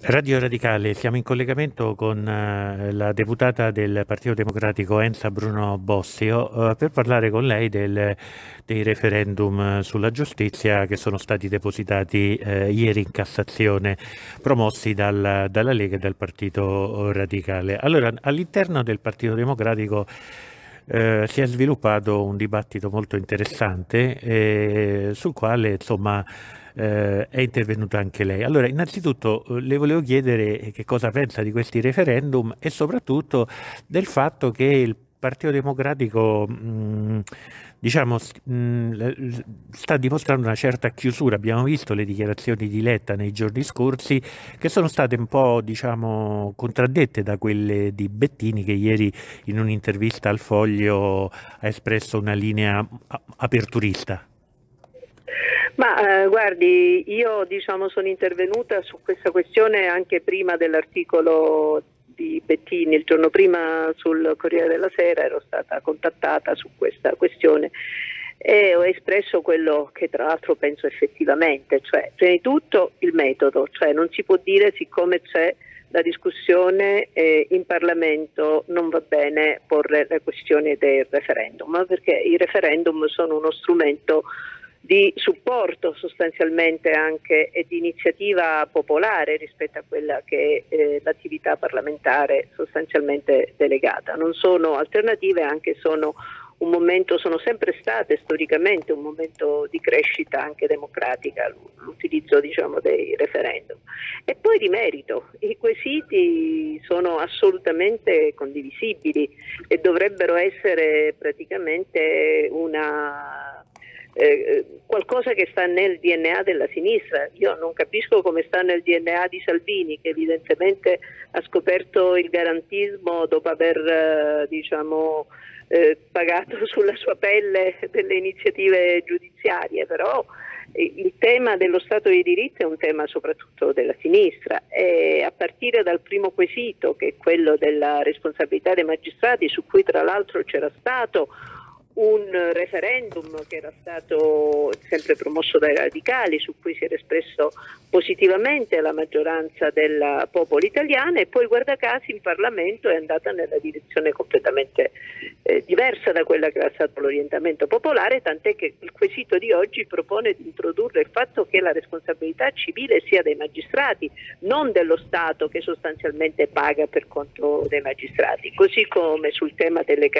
Radio Radicale, siamo in collegamento con uh, la deputata del Partito Democratico Enza Bruno Bossio uh, per parlare con lei del, dei referendum sulla giustizia che sono stati depositati uh, ieri in Cassazione, promossi dal, dalla Lega e dal Partito Radicale. Allora, all'interno del Partito Democratico eh, si è sviluppato un dibattito molto interessante eh, sul quale insomma eh, è intervenuta anche lei. Allora, innanzitutto eh, le volevo chiedere che cosa pensa di questi referendum e soprattutto del fatto che il Partito Democratico mh, diciamo, mh, sta dimostrando una certa chiusura. Abbiamo visto le dichiarazioni di Letta nei giorni scorsi che sono state un po' diciamo, contraddette da quelle di Bettini che ieri in un'intervista al Foglio ha espresso una linea aperturista. Ma eh, guardi, io diciamo, sono intervenuta su questa questione anche prima dell'articolo di Bettini, il giorno prima sul Corriere della Sera ero stata contattata su questa questione e ho espresso quello che tra l'altro penso effettivamente, cioè prima di tutto il metodo, cioè non si può dire siccome c'è la discussione eh, in Parlamento non va bene porre la questione del referendum, perché i referendum sono uno strumento di supporto sostanzialmente anche e di iniziativa popolare rispetto a quella che è eh, l'attività parlamentare sostanzialmente delegata. Non sono alternative, anche sono un momento, sono sempre state storicamente un momento di crescita anche democratica, l'utilizzo diciamo, dei referendum. E poi di merito, i quesiti sono assolutamente condivisibili e dovrebbero essere praticamente una eh, qualcosa che sta nel DNA della sinistra. Io non capisco come sta nel DNA di Salvini, che evidentemente ha scoperto il garantismo dopo aver eh, diciamo, eh, pagato sulla sua pelle delle iniziative giudiziarie, però eh, il tema dello Stato di diritto è un tema soprattutto della sinistra e a partire dal primo quesito che è quello della responsabilità dei magistrati su cui tra l'altro c'era stato un referendum che era stato sempre promosso dai radicali, su cui si era espresso positivamente la maggioranza del popolo italiano e poi guarda caso in Parlamento è andata nella direzione completamente eh, diversa da quella che era stato l'orientamento popolare, tant'è che il quesito di oggi propone di introdurre il fatto che la responsabilità civile sia dei magistrati, non dello Stato che sostanzialmente paga per conto dei magistrati, così come sul tema delle,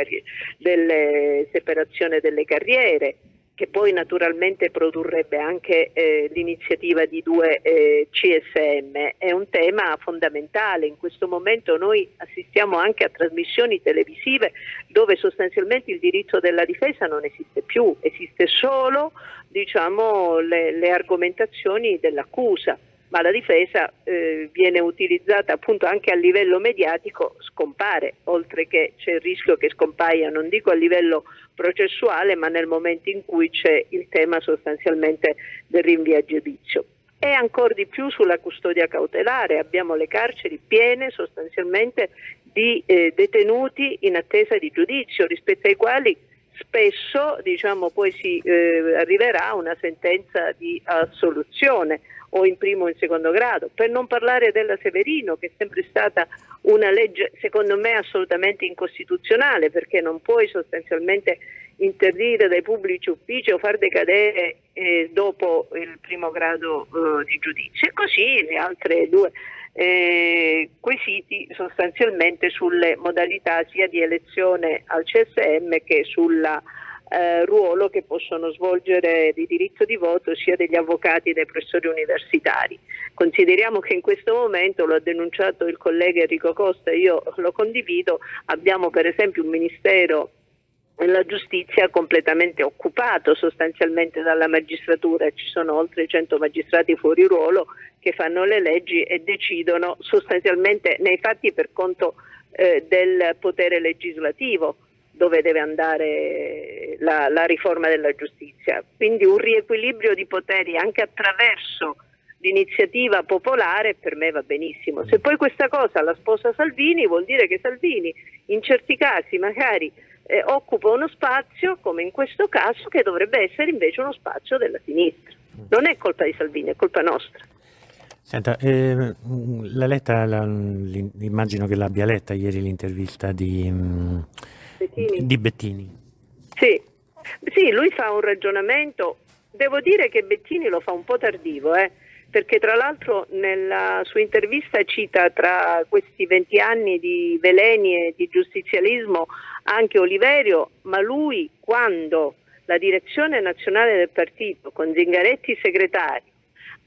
delle separazione delle carriere, che poi naturalmente produrrebbe anche eh, l'iniziativa di due eh, CSM. È un tema fondamentale. In questo momento noi assistiamo anche a trasmissioni televisive dove sostanzialmente il diritto della difesa non esiste più, esiste solo diciamo, le, le argomentazioni dell'accusa ma la difesa eh, viene utilizzata appunto anche a livello mediatico, scompare, oltre che c'è il rischio che scompaia, non dico a livello processuale, ma nel momento in cui c'è il tema sostanzialmente del rinvio a giudizio. E ancora di più sulla custodia cautelare, abbiamo le carceri piene sostanzialmente di eh, detenuti in attesa di giudizio, rispetto ai quali spesso diciamo, poi si eh, arriverà a una sentenza di assoluzione o in primo o in secondo grado, per non parlare della Severino che è sempre stata una legge secondo me assolutamente incostituzionale perché non puoi sostanzialmente interdire dai pubblici uffici o far decadere eh, dopo il primo grado eh, di giudizio. E così le altre due eh, quesiti sostanzialmente sulle modalità sia di elezione al CSM che sulla eh, ruolo che possono svolgere di diritto di voto sia degli avvocati che dei professori universitari. Consideriamo che in questo momento, lo ha denunciato il collega Enrico Costa, io lo condivido, abbiamo per esempio un ministero della giustizia completamente occupato sostanzialmente dalla magistratura, ci sono oltre 100 magistrati fuori ruolo che fanno le leggi e decidono sostanzialmente nei fatti per conto eh, del potere legislativo dove deve andare la, la riforma della giustizia. Quindi un riequilibrio di poteri anche attraverso l'iniziativa popolare per me va benissimo. Se poi questa cosa la sposa Salvini vuol dire che Salvini in certi casi magari eh, occupa uno spazio, come in questo caso, che dovrebbe essere invece uno spazio della sinistra. Non è colpa di Salvini, è colpa nostra. Senta, eh, l'ha letta, la, immagino che l'abbia letta ieri l'intervista di Bettini. di Bettini. Sì. sì, lui fa un ragionamento, devo dire che Bettini lo fa un po' tardivo, eh, perché tra l'altro nella sua intervista cita tra questi 20 anni di veleni e di giustizialismo anche Oliverio, ma lui quando la direzione nazionale del partito con Zingaretti segretario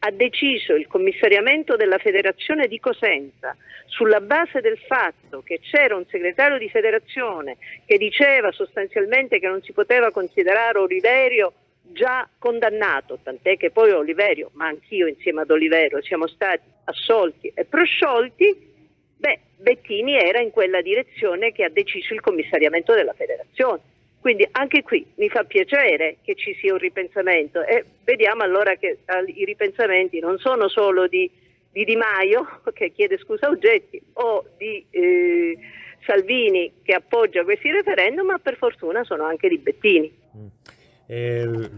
ha deciso il commissariamento della federazione di Cosenza sulla base del fatto che c'era un segretario di federazione che diceva sostanzialmente che non si poteva considerare Oliverio già condannato, tant'è che poi Oliverio, ma anch'io insieme ad Oliverio siamo stati assolti e prosciolti, beh, Bettini era in quella direzione che ha deciso il commissariamento della federazione. Quindi anche qui mi fa piacere che ci sia un ripensamento e vediamo allora che i ripensamenti non sono solo di Di, di Maio che chiede scusa a Oggetti o di eh, Salvini che appoggia questi referendum, ma per fortuna sono anche di Bettini. Mm. Eh,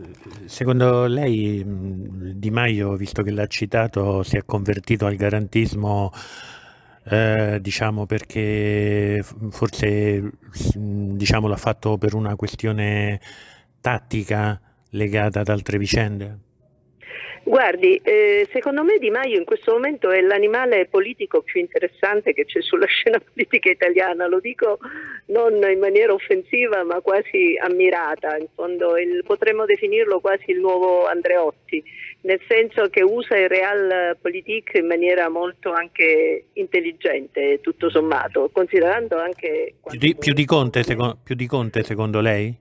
secondo lei Di Maio, visto che l'ha citato, si è convertito al garantismo eh, diciamo perché forse diciamo, l'ha fatto per una questione tattica legata ad altre vicende? Guardi, eh, secondo me Di Maio in questo momento è l'animale politico più interessante che c'è sulla scena politica italiana, lo dico non in maniera offensiva ma quasi ammirata, in fondo il, potremmo definirlo quasi il nuovo Andreotti, nel senso che usa il realpolitik in maniera molto anche intelligente, tutto sommato, considerando anche... Più di, più di, Conte, secondo, più di Conte secondo lei?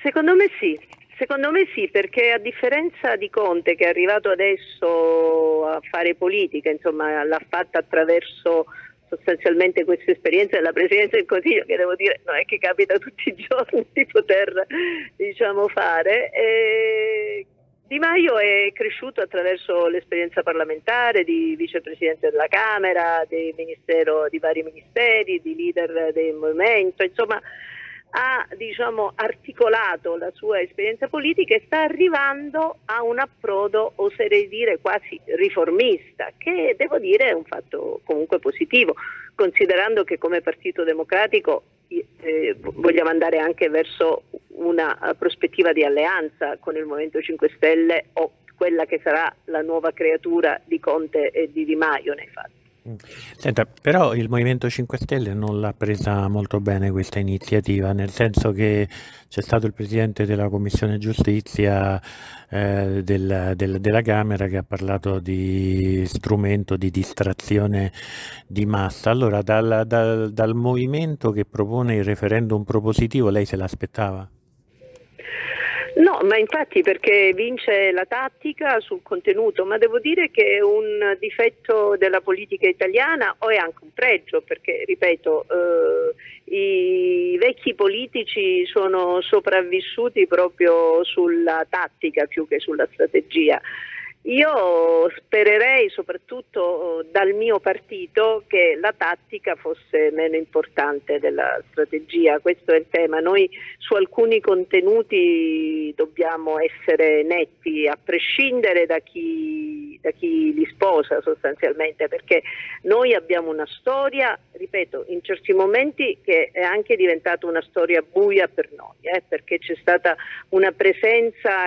Secondo me sì, Secondo me sì, perché a differenza di Conte che è arrivato adesso a fare politica, insomma l'ha fatta attraverso sostanzialmente questa esperienza della Presidenza del Consiglio, che devo dire non è che capita tutti i giorni di poter diciamo, fare. E di Maio è cresciuto attraverso l'esperienza parlamentare di vicepresidente della Camera, di, di vari ministeri, di leader del movimento, insomma ha diciamo, articolato la sua esperienza politica e sta arrivando a un approdo, oserei dire, quasi riformista, che devo dire è un fatto comunque positivo, considerando che come Partito Democratico eh, vogliamo andare anche verso una prospettiva di alleanza con il Movimento 5 Stelle o quella che sarà la nuova creatura di Conte e di Di Maio nei fatti. Senta, però il Movimento 5 Stelle non l'ha presa molto bene questa iniziativa, nel senso che c'è stato il Presidente della Commissione Giustizia eh, del, del, della Camera che ha parlato di strumento di distrazione di massa. Allora, dal, dal, dal movimento che propone il referendum propositivo, lei se l'aspettava? No, ma infatti perché vince la tattica sul contenuto, ma devo dire che è un difetto della politica italiana o è anche un pregio, perché ripeto, eh, i vecchi politici sono sopravvissuti proprio sulla tattica più che sulla strategia. Io spererei soprattutto dal mio partito che la tattica fosse meno importante della strategia, questo è il tema. Noi su alcuni contenuti dobbiamo essere netti, a prescindere da chi, da chi li sposa sostanzialmente, perché noi abbiamo una storia, ripeto, in certi momenti che è anche diventata una storia buia per noi, eh, perché c'è stata una presenza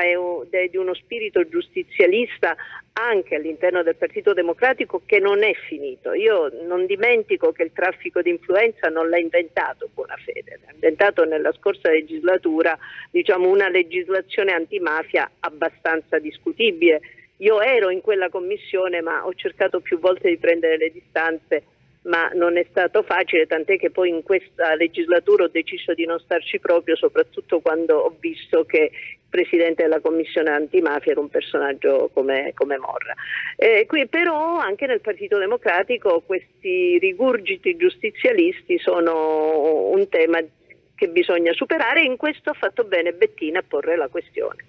di uno spirito giustizialista anche all'interno del Partito Democratico che non è finito. Io non dimentico che il traffico di influenza non l'ha inventato Buonafede, l'ha inventato nella scorsa legislatura diciamo, una legislazione antimafia abbastanza discutibile. Io ero in quella commissione ma ho cercato più volte di prendere le distanze ma non è stato facile, tant'è che poi in questa legislatura ho deciso di non starci proprio, soprattutto quando ho visto che il Presidente della Commissione antimafia era un personaggio come, come Morra. Eh, qui, però anche nel Partito Democratico questi rigurgiti giustizialisti sono un tema che bisogna superare e in questo ha fatto bene Bettina a porre la questione.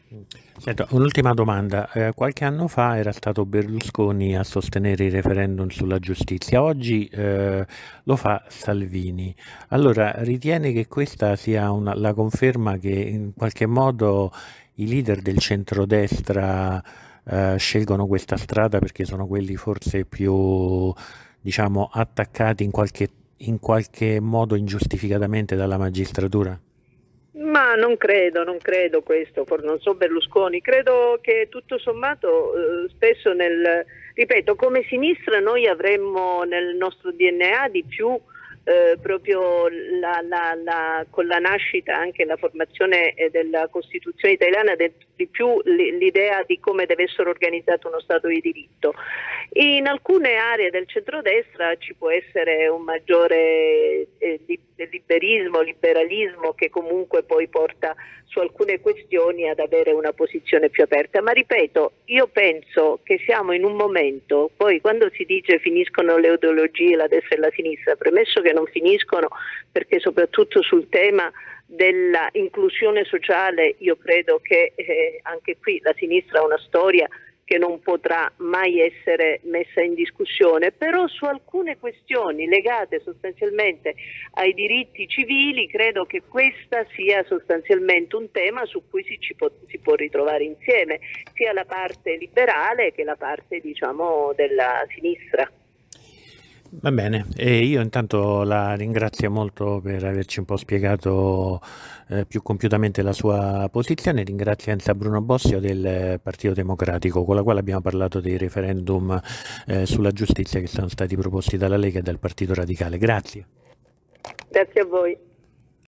Senta, un'ultima domanda. Eh, qualche anno fa era stato Berlusconi a sostenere il referendum sulla giustizia, oggi eh, lo fa Salvini. Allora, ritiene che questa sia una, la conferma che in qualche modo i leader del centrodestra eh, scelgono questa strada perché sono quelli forse più diciamo, attaccati in qualche, in qualche modo ingiustificatamente dalla magistratura? Ma non credo, non credo questo, non so Berlusconi, credo che tutto sommato eh, spesso nel, ripeto, come sinistra noi avremmo nel nostro DNA di più eh, proprio la, la, la, con la nascita, anche la formazione eh, della Costituzione italiana, del, di più l'idea di come deve essere organizzato uno Stato di diritto. In alcune aree del centrodestra ci può essere un maggiore eh, liberismo, liberalismo che comunque poi porta su alcune questioni ad avere una posizione più aperta. Ma ripeto, io penso che siamo in un momento, poi quando si dice finiscono le ideologie la destra e la sinistra, premesso che non finiscono perché soprattutto sul tema dell'inclusione sociale io credo che eh, anche qui la sinistra ha una storia che non potrà mai essere messa in discussione, però su alcune questioni legate sostanzialmente ai diritti civili credo che questa sia sostanzialmente un tema su cui si, può, si può ritrovare insieme sia la parte liberale che la parte diciamo, della sinistra. Va bene, e io intanto la ringrazio molto per averci un po' spiegato eh, più compiutamente la sua posizione, ringrazio Enza Bruno Bossio del Partito Democratico con la quale abbiamo parlato dei referendum eh, sulla giustizia che sono stati proposti dalla Lega e dal Partito Radicale. Grazie. Grazie a voi.